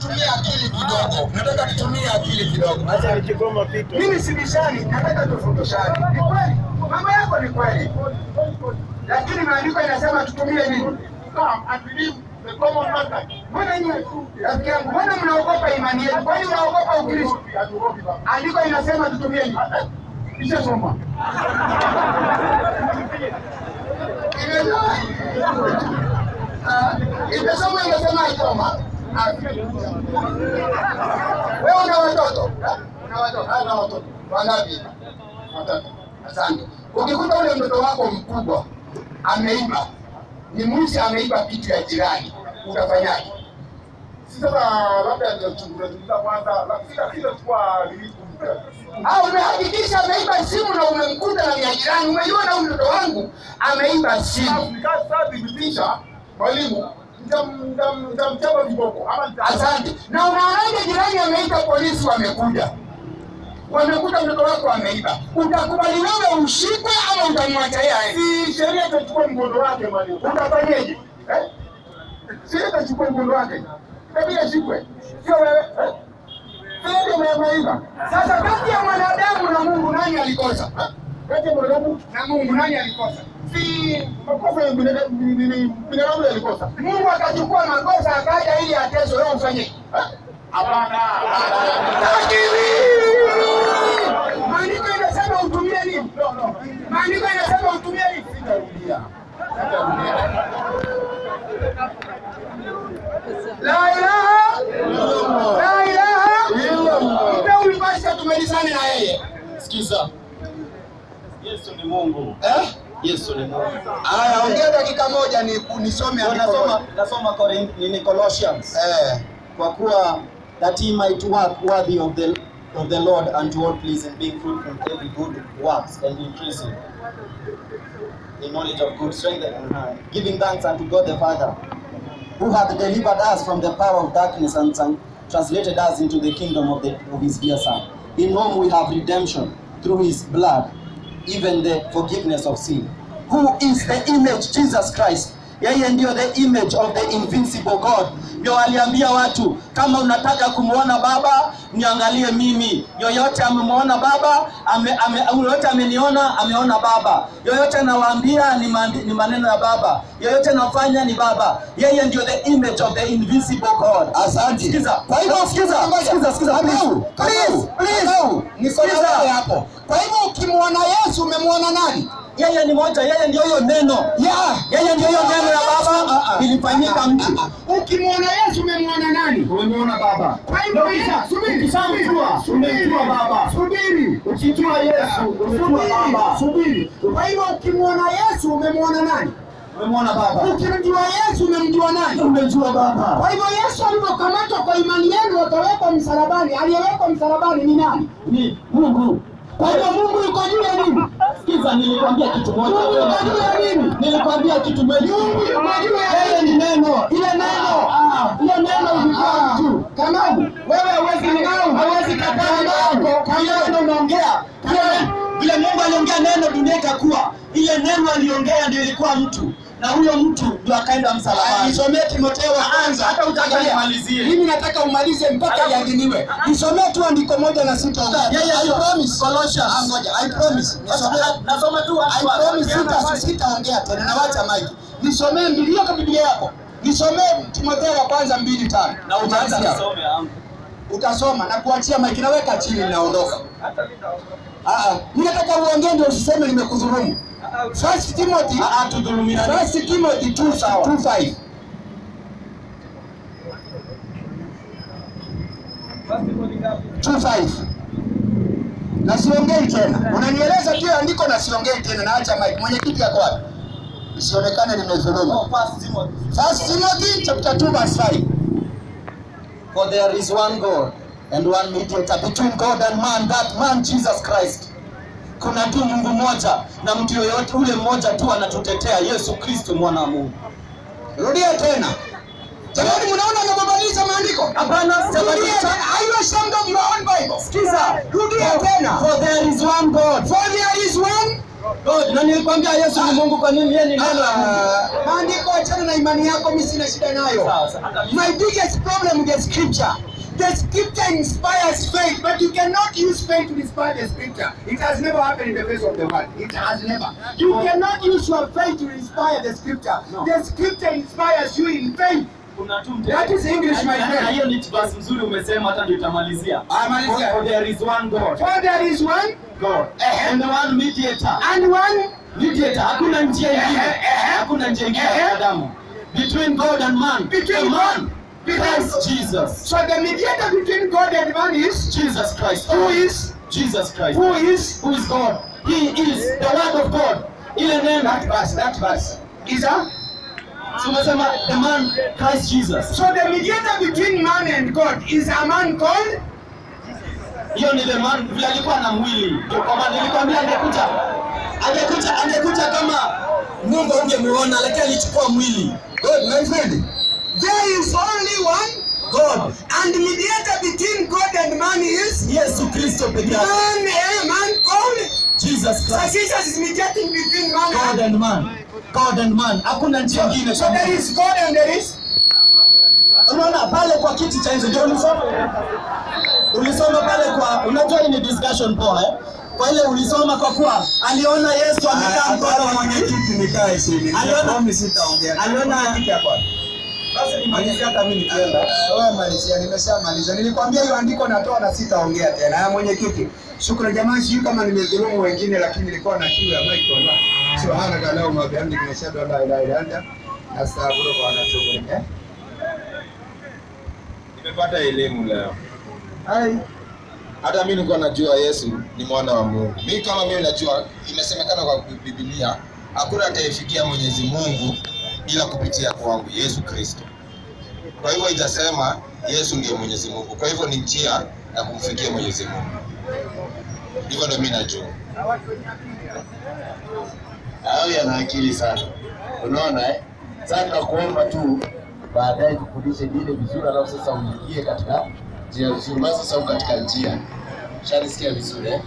tutumie akili kidogo, nataka tutumie akili kidogo. Acha nikigoma pito. Mimi sibishani, nataka tufundishane. Ni kweli, mambo yako ni kweli, lakini maandiko yanasema tutumie nini? Come and believe the common conduct. Mbona nyinyi rafiki yangu, mbona mnaogopa imani yetu? Kwani unaogopa Ukristo? Andiko inasema tutumie nini? Ishasoma. Imesoma imesema isoma. Wewe una watoto? Una watoto? Ana watoto. Wangapi? Watatu. Asante. Ukikuta ule mtoto wako mkubwa ameiba, ni mwizi ameiba kitu ya jirani, utafanyaje? Umehakikisha ameiba simu na umemkuta na mia jirani, Umejua na mtoto wangu ameiba simu. Mwalimu nitamchapa viboko ama Asante. Na unaonaje jirani ameita polisi, wamekuja wamekuta mtoto wako ameiba, utakubali wewe ushikwe ama utamwacha yeye si sheria itachukua mkondo wake mwalimu. Utafanyeje? Eh? Sheria itachukua mkondo wake. Itabidi ashikwe. Sio wewe. Eh? Sasa kati ya mwanadamu na Mungu nani alikosa? Kati mwanadamu Na Mungu nani alikosa? si makosa ya binadamu binadamu alikosa. Mungu akachukua makosa akaja ili ateswe, wewe ufanye? Hapana. Maandiko inasema utumie nini? Maandiko inasema utumie nini? Yesu ni Mungu. Aya, ongea dakika moja ni nisome Nasoma nasoma Corin- nini Colossians. Eh. Kwa kuwa that he might work worthy of the of the Lord unto all pleasing being fruitful in every good works and increasing in knowledge of good strength and uh, giving thanks unto God the Father who hath delivered us from the power of darkness and translated us into the kingdom of, the, of his dear Son, in whom we have redemption through his blood, even the forgiveness of sin. Who is the image, Jesus Christ. Yeye ndio the image of the invincible God. Ndio aliambia watu, kama unataka kumwona Baba, niangalie mimi. Yoyote amemwona Baba, ame, ame, yoyote ameniona, ameona Baba. Yoyote anawaambia ni, ni maneno ya Baba. Yoyote anafanya ni Baba. Yeye ndio the image of the invisible God. Asante. Sikiza. Kwa hivyo sikiza, sikiza, sikiza. Please, please. Please. Niko na hapo. Kwa hivyo ukimwona Yesu umemwona nani? Yeye ni moja, yeye ndio hiyo neno. Yeah. Yeye ndio hiyo neno ya Baba ilifanyika mtu. Ukimwona Yesu umemwona nani? Umemwona baba. Kwa hivyo subiri, ukishamjua, umemjua baba. Subiri. Ukijua Yesu, umemjua baba. Subiri. Kwa hivyo ukimwona Yesu umemwona nani? Umemwona Baba. Ukimjua Yesu umemjua nani? Umemjua Baba. Kwa hivyo Yesu alivyokamatwa kwa imani yenu akawekwa msalabani, aliyewekwa msalabani ni nani? Ni Mungu. Kwa hivyo Mungu yuko juu ya nini? Sikiza, nilikwambia kitu moja. Mungu yuko nini? Nilikwambia kitu moja. Mungu yuko Yeye ni neno. Ile neno. Ah, Ile neno ulikuwa mtu. Kamau, wewe hauwezi ngao, hauwezi kataa neno. Kwa hiyo neno unaongea. Kile Vile Mungu aliongea neno dunia ikakuwa. Ile neno aliongea ndio ilikuwa mtu. Na huyo mtu ndio akaenda msalabani. Nisomee Timotheo wa kwanza. Hata utaka Angalia. Mimi nataka umalize mpaka iadhiniwe. Nisomee tu andiko moja na sita. Yeye I promise. Colossians. Ah, ngoja. I promise. Nisomee. Nasoma tu I promise sita sita ongea tena na wacha mike. Nisomee mbili kwa Biblia yako. Nisomee Timotheo wa kwanza mbili tano. na utaanza kusoma. Utasoma na kuachia mike, naweka chini naondoka. Hata mimi Mimi nataka uongee ndio usiseme nimekudhulumu. First Timothy Ah, ah, tudhulumiane. First Timothy 2:5. Na siongei tena. Unanieleza pia andiko na siongei tena naacha mic. Mwenyekiti yako wapi? Isionekane nimedhulumu. Oh. First Timothy chapter 2 verse 5. For there is one God and one mediator between God and man, that man Jesus Christ. Kuna tu Mungu mmoja na mtu yoyote ule mmoja tu anatutetea, Yesu Kristo mwana wa Mungu. Rudia tena. Jamani mnaona anabadilisha maandiko? Hapana, sijabadilisha. Are you ashamed of your own Bible? Sikiza. Rudia tena. For there is one God For there is one God, na nilikwambia Yesu ni Mungu, kwa nini yeye ni neno la Mungu? Ah, maandiko achana na imani yako, mimi sina shida nayo. My biggest problem with the scripture. The scripture inspires faith, but you cannot use faith to inspire the scripture. It has never happened in the face of the world. It has never. You cannot use your faith to inspire the scripture. No. The scripture inspires you in faith. That is English, my friend. hiyo ni verse nzuri umesema, hata ndio utamalizia. Amalizia. For there is one God. For there is one God. And one mediator. and one Mediator, hakuna njia ingine. Ehe, ehe. Hakuna njia nyingine ya Ehe. Between God and man. Between man. Christ Jesus. So the mediator between God and man is Jesus Christ. who is Jesus Christ. who is Who is God? He is the word of God. In the name that verse. That verse is a So the man Christ Jesus. So the mediator between man and God is a man called Hiyo ni the man vile alikuwa na mwili. Ndio kwa maana nilikwambia angekuja. Angekuja angekuja kama Mungu ungemuona lakini alichukua mwili. Good, my friend. There is only one God. and mediator between God and man is Yesu Kristo peke yake. man, eh, man called. Jesus Christ. So Jesus is mediating between man God and and man. God and man. Hakuna njia nyingine. So there is God and there is Unaona pale kwa kiti cha enzi ndio ulisoma. Ulisoma pale kwa unajua ni discussion poa eh? Kwa ile ulisoma kwa kuwa aliona Yesu amekaa mkono wa mwenyekiti nikae chini. Aliona- sitaongea. aliona basi nimalizia hata mimi nikienda. Wewe malizia, nimeshamaliza. Nilikwambia hiyo andiko natoa na sitaongea tena. Ya mwenyekiti. Shukrani jamani, sijui kama nimedhulumu wengine, lakini nilikuwa na kiu ya mic wala. La ila ila. kwa. Nimepata elimu leo. Hai. Hata mimi nilikuwa najua Yesu ni mwana wa Mungu. Mimi kama mimi najua, imesemekana kwa Biblia, hakuna atayefikia Mwenyezi Mungu ila kupitia kwangu Yesu Kristo. Kwa hivyo itasema Yesu ndiye Mwenyezi Mungu. Kwa hivyo ni njia ya kumfikia Mwenyezi Mungu. Hivyo ndio mimi najua. Hayo yana akili sana, unaona eh? Sasa tunakuomba tu baadaye kufundishe dini vizuri, alafu sasa uingie katika njia vizuri. Maana sasa uko katika njia, shanisikia vizuri eh?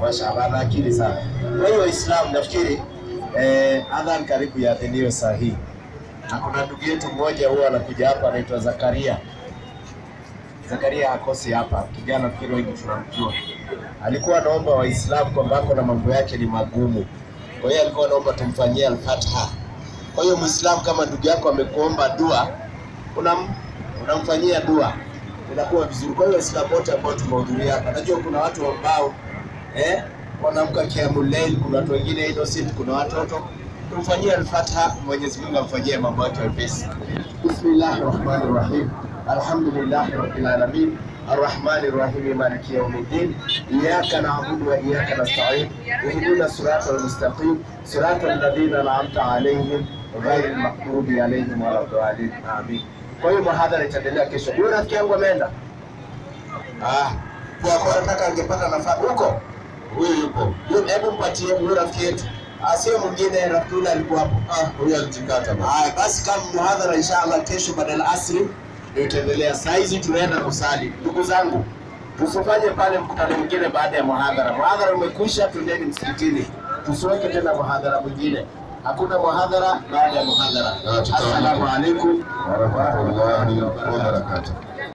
Mashallah, ana akili sana. Kwa hiyo Waislamu nafikiri eh, adhan karibu yaadhiniwe saa hii, na kuna ndugu yetu mmoja huwa anakuja hapa anaitwa Zakaria. Zakaria akosi hapa, kijana fikiri wengi tunamjua. Alikuwa anaomba Waislamu kwamba ako na mambo yake ni magumu kwa hiyo alikuwa anaomba tumfanyie alfatha. Kwa hiyo Muislamu kama ndugu yako amekuomba dua, unam, unamfanyia dua, inakuwa vizuri. Kwa hiyo Waislamu wote ambao tumehudhuria hapa, najua kuna watu ambao eh, wanaamka kiamulail, kuna watu wengine innocent, kuna watoto kumfanyia alfatha, Mwenyezi Mungu amfanyie mambo yake mepesi. Bismillahir Rahmanir Rahim, alhamdulillahi rabbil alamin arrahmani rrahimi maliki yaumiddin iyyaka na'budu wa iyyaka nasta'in ihdina siratal mustaqim siratal ladhina an'amta alayhim ghayril maghdubi alayhim waladdallin amin. Kwa hiyo mahadhara itaendelea kesho. Huyo rafiki yangu ameenda ah, kwa kwa nataka angepata nafasi huko, huyo yupo. Hebu mpatie huyo rafiki yetu sio mwingine. Rafiki alikuwa hapo. Ah, huyo alijikata. Haya basi, kama muhadhara inshallah kesho badala asri ndio itaendelea. Saa hizi tunaenda kusali, ndugu zangu, tusifanye pale mkutano mwingine baada ya muhadhara. Muhadhara umekwisha, tuendeni msikitini, tusiweke tena muhadhara mwingine. Hakuna muhadhara baada ya muhadhara. Assalamu alaykum Assalamu alaikum Warahmatullahi wabarakatuh.